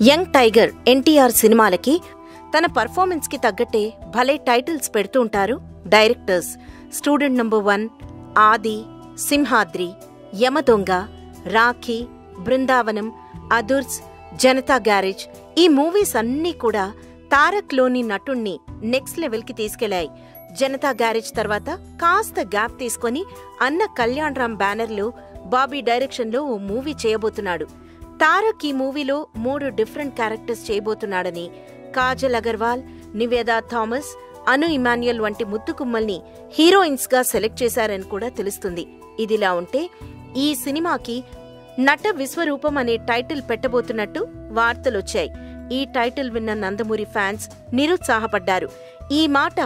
Young tiger NTR సినిమాలకి తన పర్ఫార్మెన్స్కి తగ్గట్టే భలే టైటిల్స్ పెడుతూ ఉంటారు directors student number one Aadi Simhadri Yamadonga Rakhi Brindavanam Adhurs Janatha garage ఈ మూవీస్ అన్నీ కూడా తారక్లోని నటుణ్ణి నెక్స్ట్ లెవెల్కి తీసుకెళ్ళాయి. జనతా గ్యారేజ్ తర్వాత కాస్త గ్యాప్ తీసుకొని అన్న కళ్యాణ్ రామ్ బ్యానర్లో బాబీ డైరెక్షన్లో ఓ మూవీ చేయబోతున్నాడు. తారక్ ఈ మూవీలో మూడు డిఫరెంట్ క్యారెక్టర్స్ చేయబోతున్నాడని కాజల్ అగర్వాల్ నివేదా థామస్ అను ఇమాన్యుయల్ వంటి ముత్తుకుమ్మల్ని హీరోయిన్స్గా సెలెక్ట్ చేశారని కూడా తెలుస్తుంది. ఇదిలా ఉంటే ఈ సినిమాకి నట విశ్వరూపం అనే టైటిల్ పెట్టబోతున్నట్టు వార్తలొచ్చాయి. ఈ టైటిల్ విన్న నందమూరి ఫ్యాన్స్ నిరుత్సాహపడ్డారు. ఈ మాట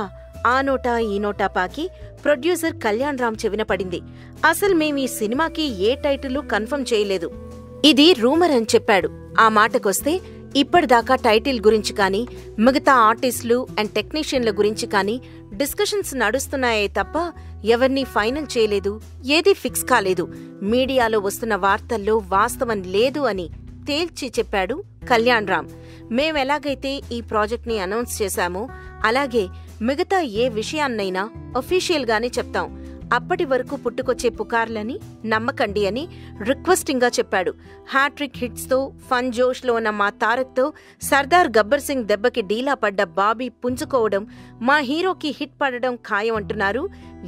ఆ నోటా ఈ నోటా పాకి ప్రొడ్యూసర్ కళ్యాణ్ రామ్ చెవిన పడింది అసలు మేము ఈ సినిమాకి ఏ టైటిల్ కన్ఫర్మ్ చేయలేదు. ఇది రూమర్ అని చెప్పాడు. ఆ మాటకొస్తే ఇప్పటిదాకా టైటిల్ గురించి కానీ మిగతా ఆర్టిస్టులు అండ్ టెక్నీషియన్ల గురించి కానీ డిస్కషన్స్ నడుస్తున్నాయే తప్ప ఎవరినీ ఫైనల్ చేయలేదు ఏదీ ఫిక్స్ కాలేదు. మీడియాలో వస్తున్న వార్తల్లో వాస్తవం లేదు అని తేల్చి చెప్పాడు కళ్యాణ్ రామ్. మేమెలాగైతే ఈ ప్రాజెక్ట్ని అనౌన్స్ చేశామో అలాగే మిగతా ఏ విషయాన్నైనా అఫీషియల్గానే చెప్తాం. అప్పటి వరకు పుట్టుకొచ్చే పుకార్లని నమ్మకండి అని రిక్వెస్టింగ్గా చెప్పాడు. హ్యాట్రిక్ హిట్స్తో ఫన్ జోష్లో ఉన్న మా తారక్తో సర్దార్ గబ్బర్ సింగ్ దెబ్బకి డీలా పడ్డ బాబీ పుంజుకోవడం మా హీరోకి హిట్ పడడం ఖాయం అంటున్నారు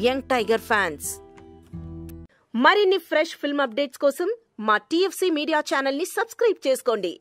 యంగ్ టైగర్ ఫ్యాన్స్. మరిన్ని ఫ్రెష్ ఫిల్మ్ అప్డేట్స్ కోసం మా టీఎఫ్సీ మీడియా ఛానల్ని సబ్స్క్రైబ్ చేసుకోండి.